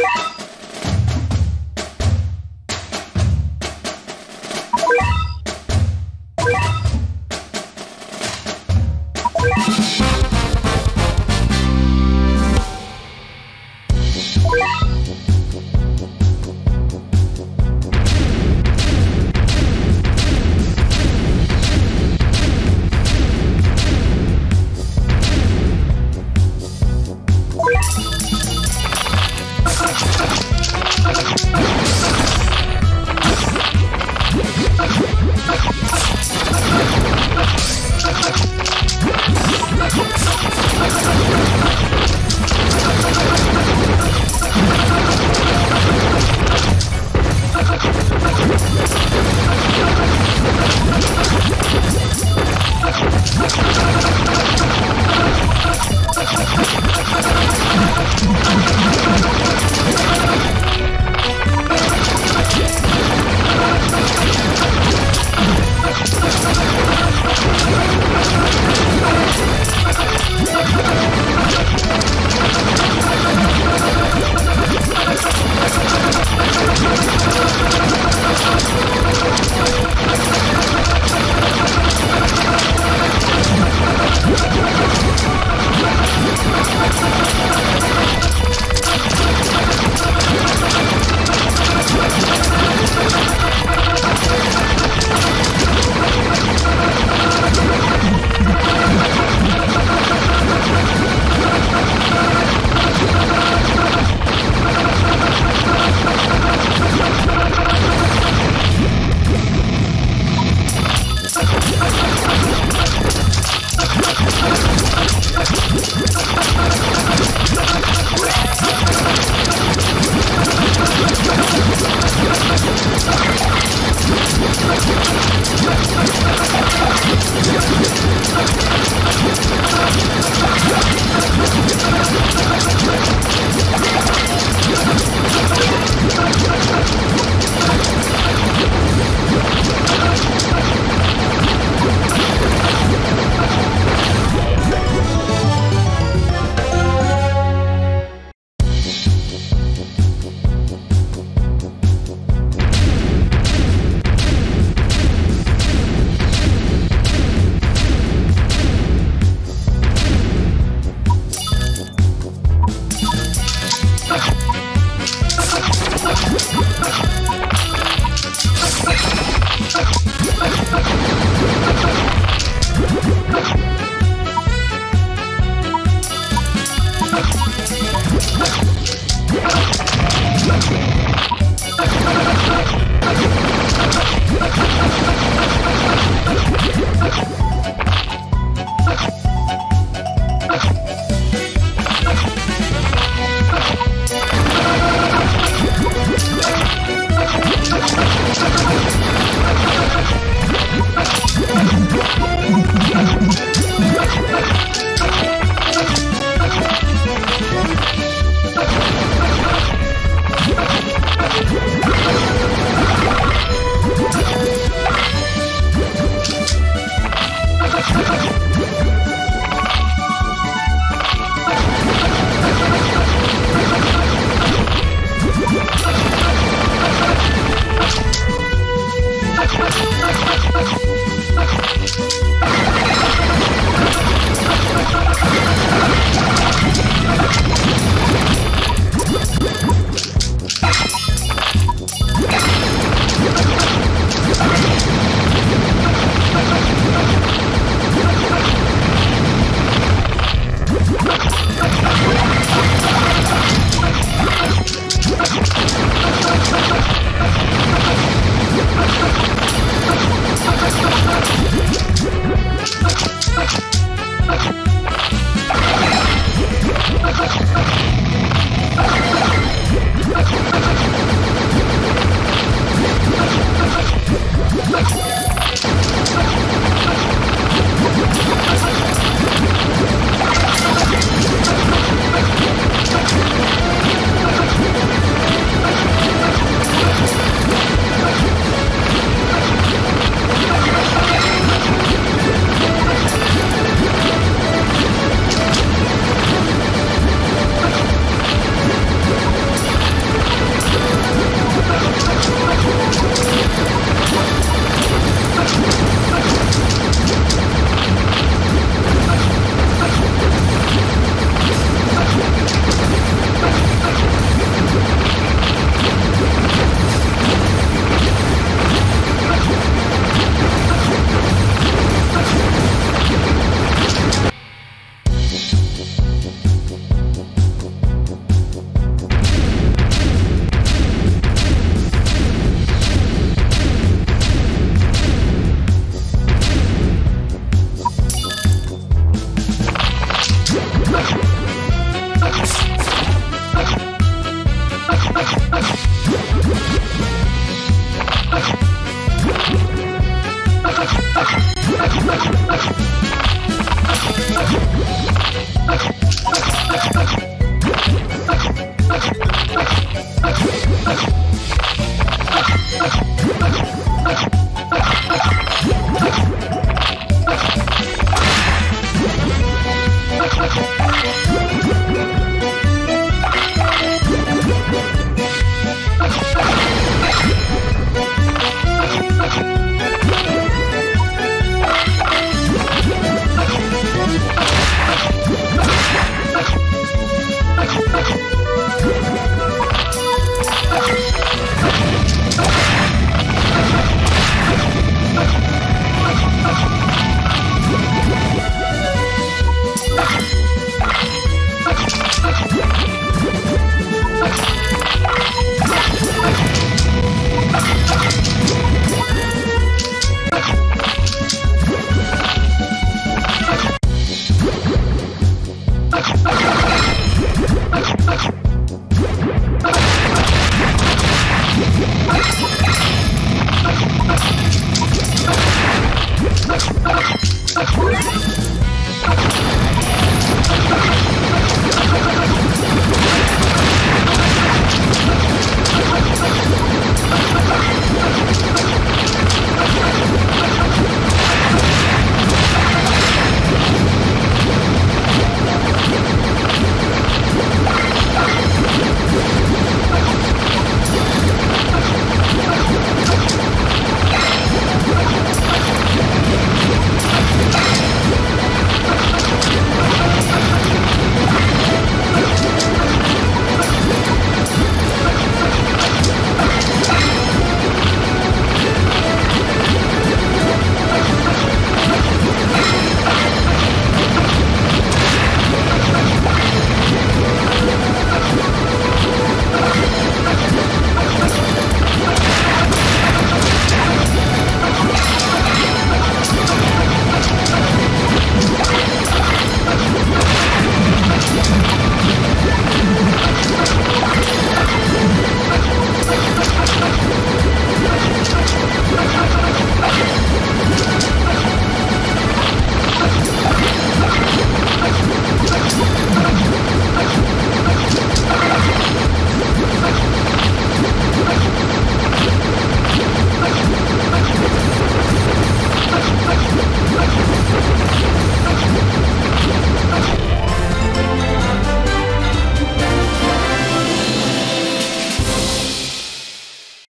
you you Let's go.